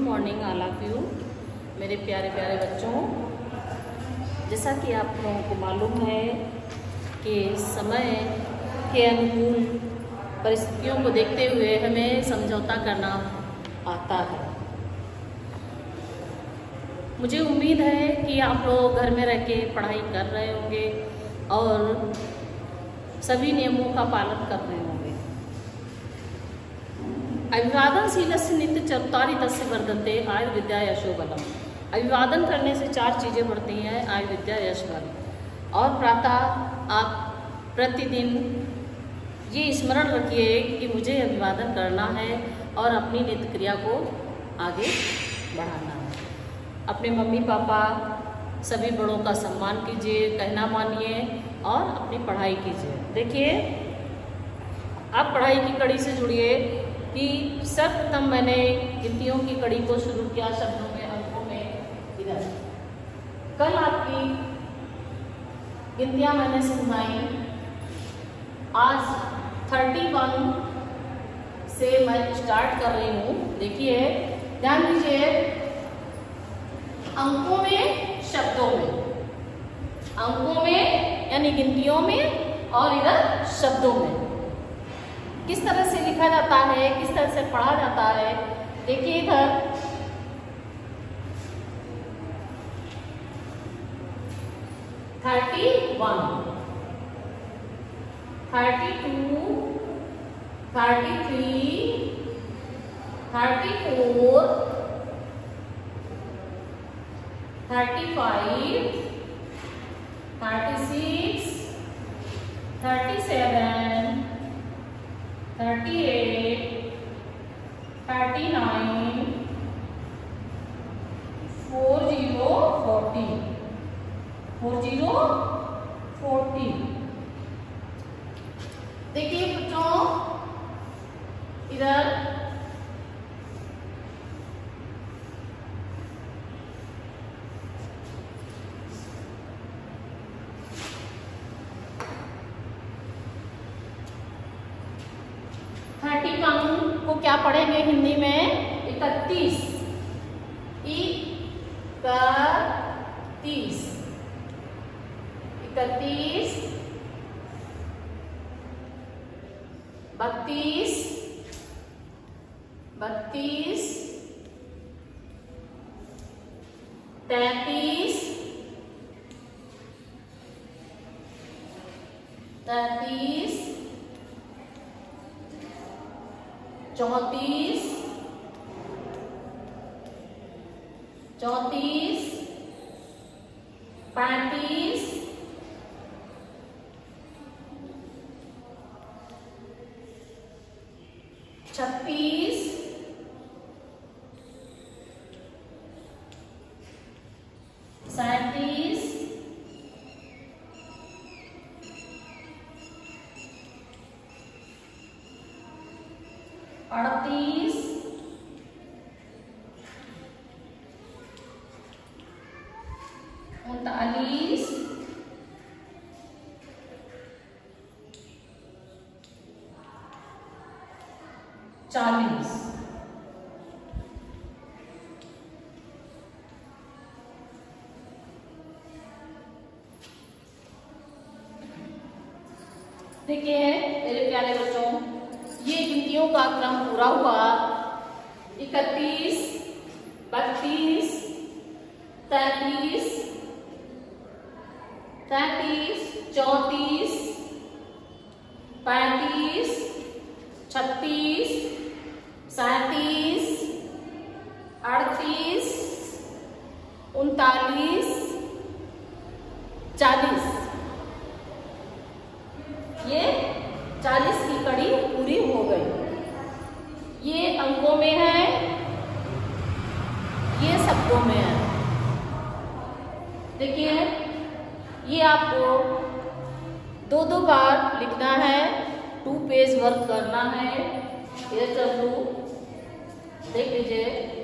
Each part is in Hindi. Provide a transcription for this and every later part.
मॉर्निंग ऑल ऑफ़ यू मेरे प्यारे प्यारे बच्चों, जैसा कि आप लोगों को मालूम है कि समय के अनुकूल परिस्थितियों को देखते हुए हमें समझौता करना आता है। मुझे उम्मीद है कि आप लोग घर में रह के पढ़ाई कर रहे होंगे और सभी नियमों का पालन कर रहे होंगे। अभिवादनशील से नित्य चरुतारी तस्य वर्धनते आयु विद्या यशो बलम अभिवादन करने से चार चीज़ें बढ़ती हैं आयु विद्या यश, बल। और प्रातः आप प्रतिदिन ये स्मरण रखिए कि मुझे अभिवादन करना है और अपनी नित्य क्रिया को आगे बढ़ाना है। अपने मम्मी, पापा, सभी बड़ों का सम्मान कीजिए, कहना मानिए और अपनी पढ़ाई कीजिए। देखिए, आप पढ़ाई की कड़ी से जुड़िए कि सर्वप्रथम मैंने गिनतियों की कड़ी को शुरू किया शब्दों में, अंकों में, इधर। कल आपकी गिनतियाँ मैंने सुनाई आज थर्टी वन से मैं स्टार्ट कर रही हूँ। देखिए, ध्यान दीजिए, अंकों में, शब्दों में। अंकों में, यानी गिनतियों में और इधर शब्दों में। किस तरह से लिखा जाता है, किस तरह से पढ़ा जाता है? देखिए इधर। Thirty one. Thirty two. Thirty three. Thirty four. Thirty five. Thirty six. Thirty seven. Thirty eight thirty nine four zero forty four zero forty देखिए बच्चों इधर थर्टी वन को क्या पढ़ेंगे हिंदी में? इकतीस। इकतीस। इकतीस। बत्तीस। बत्तीस। तैतीस। चौतीस चौतीस पैंतीस अड़तीस। उनतालीस। चालीस। देखिए प्यारे बच्चों ये गिनतियों का क्रम पूरा हुआ। इकतीस, बत्तीस, तैतीस तैतीस, चौतीस, पैंतीस, छत्तीस, सैतीस, अड़तीस, उनतालीस, चालीस ये चालीस की कड़ी पूरी हो अंकों में है? ये शब्दों में है। देखिए, ये आपको दो दो बार लिखना है टू पेज वर्क करना है। ये देख लीजिए।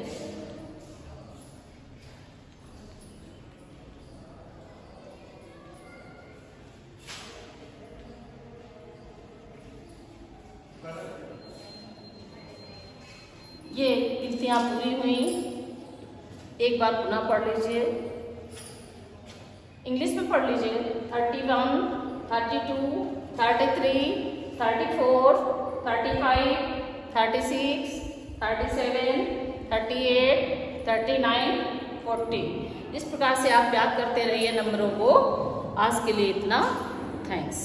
ये गिनतियाँ पूरी हुई। एक बार पुनः पढ़ लीजिए। इंग्लिश में पढ़ लीजिए। Thirty one, thirty two, thirty three, thirty four, thirty five, thirty six, thirty seven, thirty eight, thirty nine, forty. इस प्रकार से आप याद करते रहिए नंबरों को। आज के लिए इतना। थैंक्स।